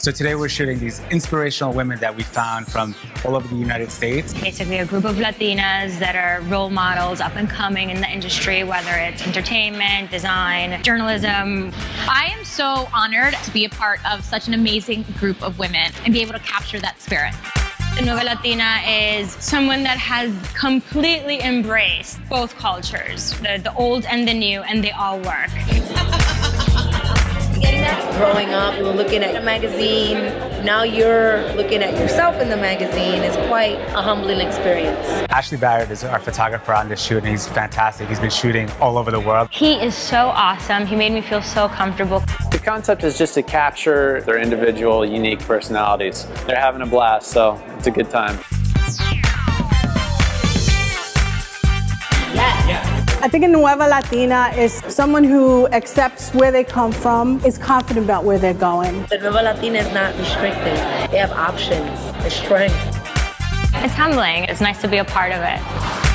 So today we're shooting these inspirational women that we found from all over the United States. Basically, a group of Latinas that are role models up and coming in the industry, whether it's entertainment, design, journalism. I am so honored to be a part of such an amazing group of women and be able to capture that spirit. The Nueva Latina is someone that has completely embraced both cultures, the, the old and the new, and they all work. Growing up, we were looking at a magazine. Now you're looking at yourself in the magazine. It's quite a humbling experience. Ashley Barrett is our photographer on this shoot, and he's fantastic. He's been shooting all over the world. He is so awesome. He made me feel so comfortable. The concept is just to capture their individual, unique personalities. They're having a blast, so it's a good time. I think a Nueva Latina is someone who accepts where they come from, is confident about where they're going. The Nueva Latina is not restricted. They have options, the strength. It's humbling. It's nice to be a part of it.